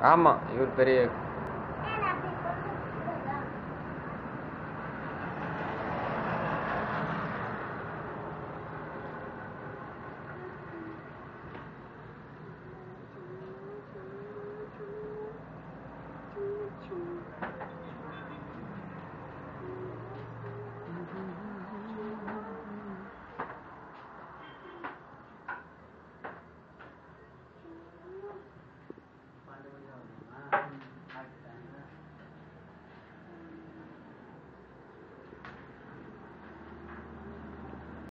ஆமாம் இவர் பெரிய